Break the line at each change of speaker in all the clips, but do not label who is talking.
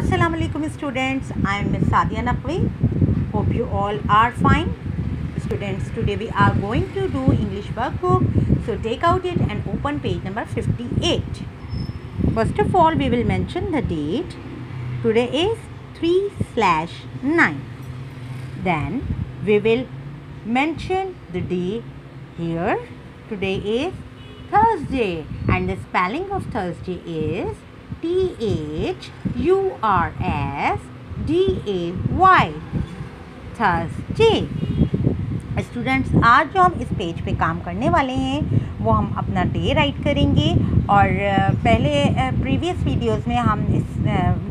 Assalamu alaikum students. I am Miss Sadia Naqvi. Hope you all are fine. Students, today we are going to do English workbook. So take out it and open page number 58. First of all, we will mention the date. Today is 3 slash 9. Then we will mention the day here. Today is Thursday and the spelling of Thursday is T H U R S D A Y. Thursday. Students आज जो हम इस page पे काम करने वाले हैं, वो हम अपना डे राइट करेंगे और पहले प्रीवियस वीडियोस में हम इस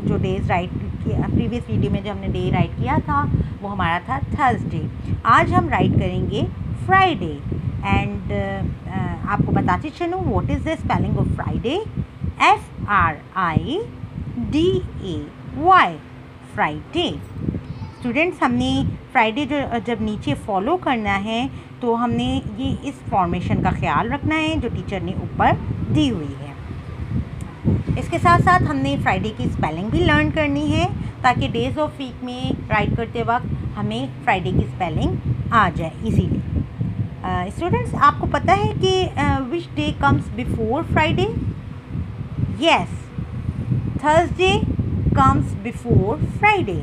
जो डेज़ राइट किया प्रीवियस वीडियो में जो हमने डे राइट किया था, वो हमारा था थर्सडे आज हम राइट करेंगे फ्राइडे एंड आपको बताती चलूँ what is the spelling of Friday F R I D A Y Friday students हमने फ्राइडे जो जब नीचे फॉलो करना है तो हमने ये इस फॉर्मेशन का ख्याल रखना है जो टीचर ने ऊपर दी हुई है। इसके साथ साथ हमने फ्राइडे की स्पेलिंग भी लर्न करनी है ताकि डेज़ ऑफ़ वीक में राइट करते वक्त हमें फ्राइडे की स्पेलिंग आ जाए इजीली स्टूडेंट्स uh, आपको पता है कि which day comes before Friday yes Thursday comes before Friday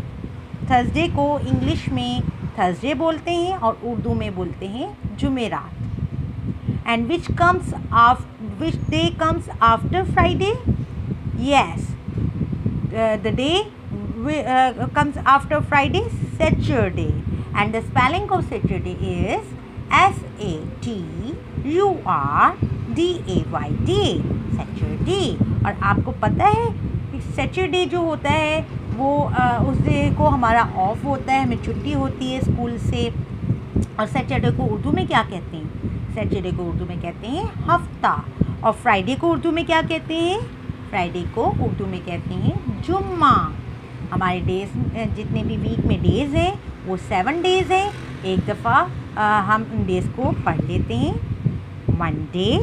Thursday को इंग्लिश में थर्सडे बोलते हैं और उर्दू में बोलते हैं जुमेरात. And which comes of which day comes after Friday yes the day comes after Friday Saturday and the spelling of Saturday is S A T U R D A Y day Saturday और आपको पता है कि Saturday जो होता है, वो उस डे को हमारा ऑफ़ होता है, हमें छुट्टी होती है स्कूल से। और सैटरडे को उर्दू में क्या कहते हैं? सैटरडे को उर्दू में कहते हैं हफ़्ता। और फ्राइडे को उर्दू में क्या कहते हैं? फ्राइडे को उर्दू में कहते हैं जुम्मा। हमारे डेज़ जितने भी वीक में डेज़ हैं, वो सेवन डेज़ हैं। एक दफ़ा हम डेज़ को पढ़ लेते हैं। Monday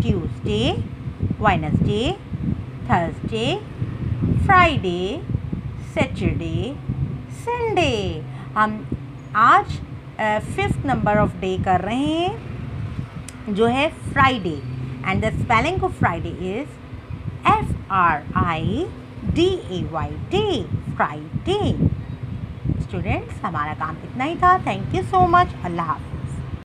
Tuesday Wednesday Thursday Friday Saturday Sunday हम आज फिफ्थ नंबर ऑफ़ डे कर रहे हैं, जो है Friday and the spelling of Friday is F R I D A Y day Friday students हमारा काम इतना ही था. थैंक यू सो मच अल्लाह हाफ़